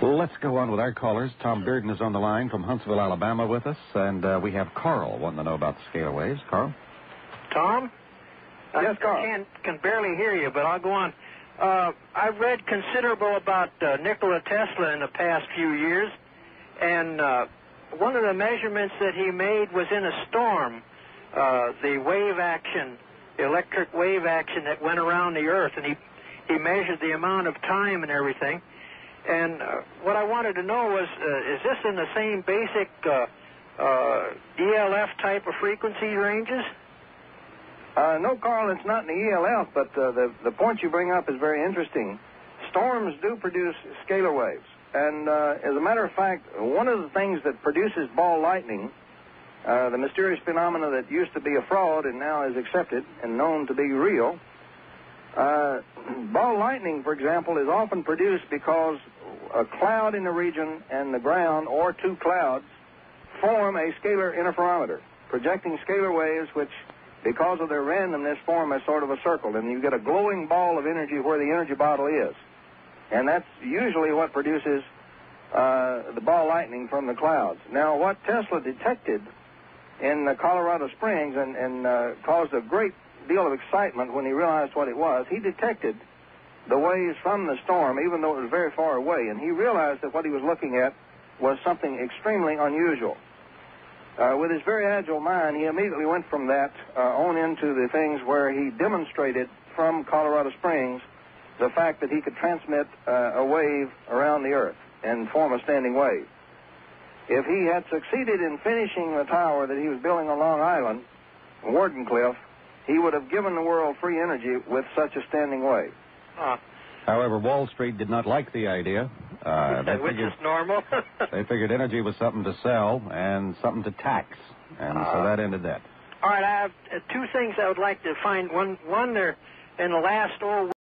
Let's go on with our callers. Tom Bearden is on the line from Huntsville, Alabama with us, and uh, we have Carl wanting to know about the scalar waves. Carl? Tom? Yes, I Carl. can, can barely hear you, but I'll go on. Uh, I've read considerable about uh, Nikola Tesla in the past few years, and uh, one of the measurements that he made was in a storm, uh, the wave action, the electric wave action that went around the Earth, and he, he measured the amount of time and everything. And uh, what I wanted to know was, uh, is this in the same basic uh, uh, ELF type of frequency ranges? Uh, no, Carl, it's not in the ELF, but the, the point you bring up is very interesting. Storms do produce scalar waves. And as a matter of fact, one of the things that produces ball lightning, uh, the mysterious phenomena that used to be a fraud and now is accepted and known to be real, uh, ball lightning, for example, is often produced because a cloud in the region and the ground, or two clouds, form a scalar interferometer, projecting scalar waves which, because of their randomness, form a sort of a circle. And you get a glowing ball of energy where the energy bottle is. And that's usually what produces uh, the ball lightning from the clouds. Now, what Tesla detected in Colorado Springs and, and uh, caused a great deal of excitement when he realized what it was, he detected the waves from the storm, even though it was very far away. And he realized that what he was looking at was something extremely unusual. Uh, with his very agile mind, he immediately went from that uh, on into the things where he demonstrated from Colorado Springs the fact that he could transmit uh, a wave around the Earth and form a standing wave. If he had succeeded in finishing the tower that he was building on Long Island, Wardenclyffe, he would have given the world free energy with such a standing wave. Uh, However, Wall Street did not like the idea. Uh, they, which figured, is normal. they figured energy was something to sell and something to tax. And so Uh, that ended that. All right, I have uh, two things I would like to find. One, one there in the last old